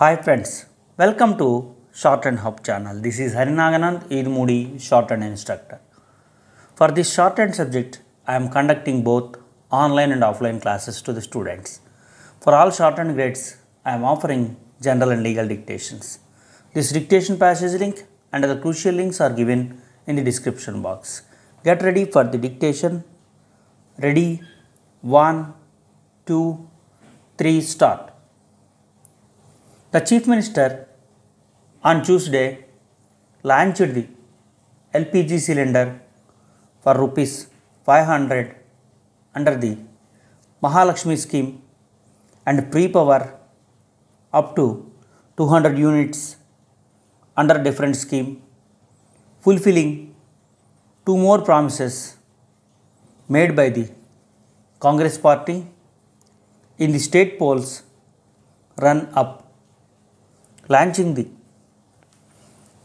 Hi friends, welcome to Shorthand Hub channel. This is Harinaganand Irmudi, Shorthand instructor. For this shorthand subject, I am conducting both online and offline classes to the students. For all shorthand grades, I am offering general and legal dictations. This dictation passage link and other crucial links are given in the description box. Get ready for the dictation. Ready? One, two, three, start. The Chief Minister on Tuesday launched the LPG cylinder for rupees 500 under the Mahalakshmi scheme and pre-power up to 200 units under different scheme fulfilling two more promises made by the Congress party in the state polls run up launching the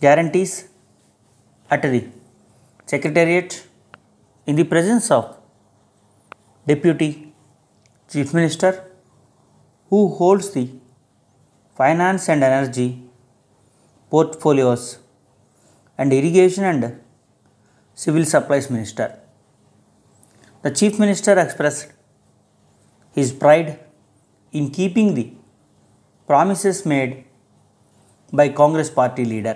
guarantees at the secretariat in the presence of deputy chief minister who holds the finance and energy portfolios and irrigation and civil supplies minister. The chief minister expressed his pride in keeping the promises made by Congress party leader.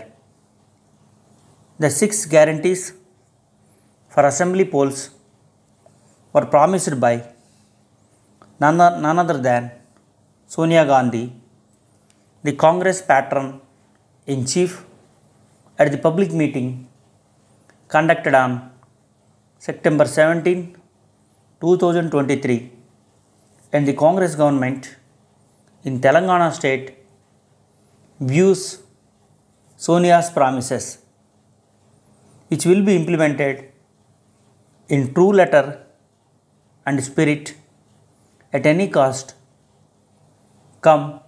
The six guarantees for assembly polls were promised by none, other than Sonia Gandhi, the Congress patron in chief, at the public meeting conducted on September 17, 2023, and the Congress government in Telangana state views Sonia's promises, which will be implemented in true letter and spirit at any cost, come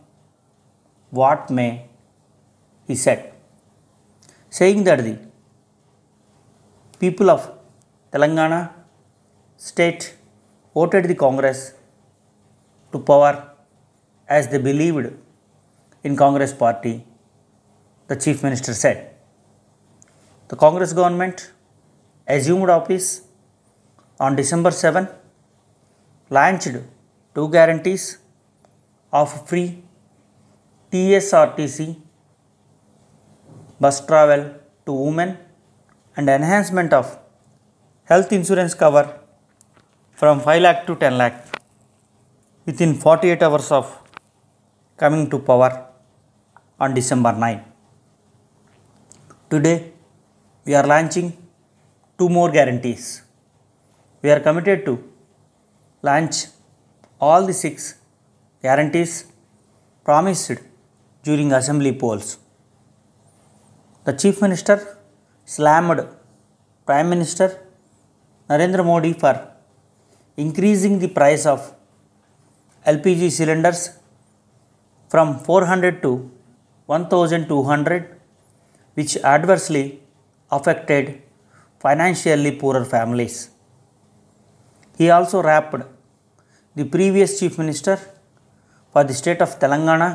what may, he said, saying that the people of Telangana state voted the Congress to power as they believed in Congress party, the Chief Minister said. The Congress government assumed office on December 7, launched two guarantees of free TSRTC bus travel to women and enhancement of health insurance cover from 5 lakh to 10 lakh within 48 hours of coming to power on December 9. Today, we are launching two more guarantees. We are committed to launch all the six guarantees promised during assembly polls. The Chief Minister slammed Prime Minister Narendra Modi for increasing the price of LPG cylinders from 400 to 1200 which adversely affected financially poorer families. He also rapped the previous chief minister for the state of Telangana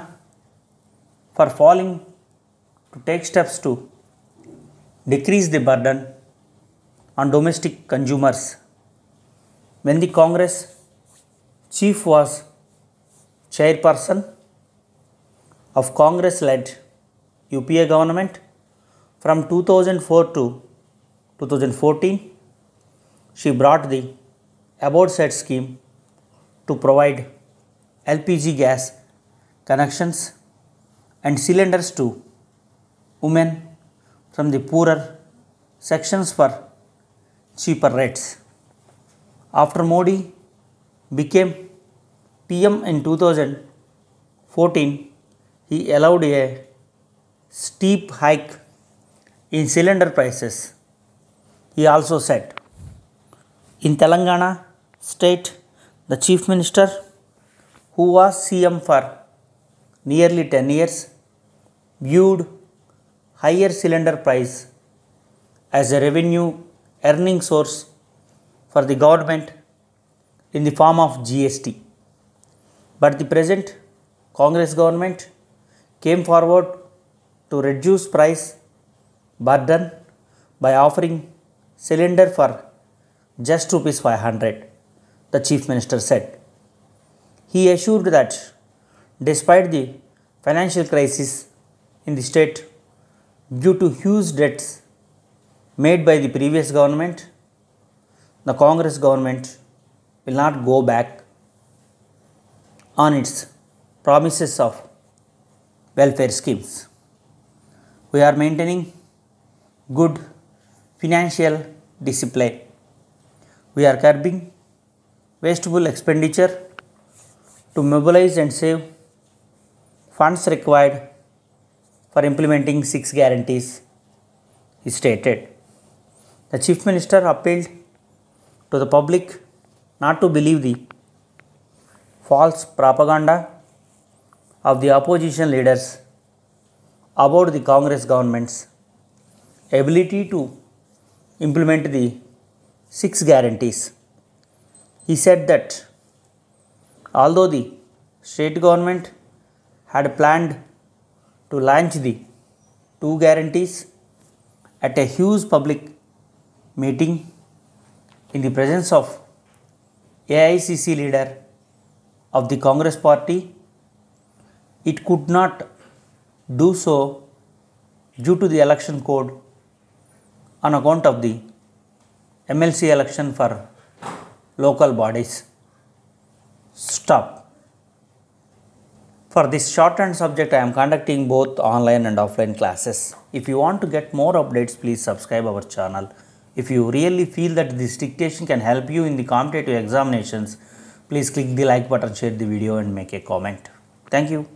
for falling to take steps to decrease the burden on domestic consumers. When the Congress chief was chairperson of Congress led UPA government from 2004 to 2014, she brought the above said scheme to provide LPG gas connections and cylinders to women from the poorer sections for cheaper rates. After Modi became PM in 2014, he allowed a steep hike in cylinder prices. He also said, in Telangana state, the chief minister, who was CM for nearly 10 years, viewed higher cylinder price as a revenue earning source for the government in the form of GST. But the present Congress government came forward to reduce price burden by offering cylinder for just rupees 500 the chief minister said. He assured that despite the financial crisis in the state due to huge debts made by the previous government the congress government will not go back on its promises of welfare schemes we are maintaining good financial discipline. We are curbing wasteful expenditure to mobilize and save funds required for implementing six guarantees, he stated. The Chief Minister appealed to the public not to believe the false propaganda of the opposition leaders about the Congress government's ability to implement the six guarantees. He said that although the state government had planned to launch the two guarantees at a huge public meeting in the presence of AICC leader of the Congress party, it could not do so due to the election code on account of the MLC election for local bodies. Stop. For this shorthand subject, I am conducting both online and offline classes. If you want to get more updates, please subscribe our channel. If you really feel that this dictation can help you in the competitive examinations, please click the like button, share the video and make a comment. Thank you.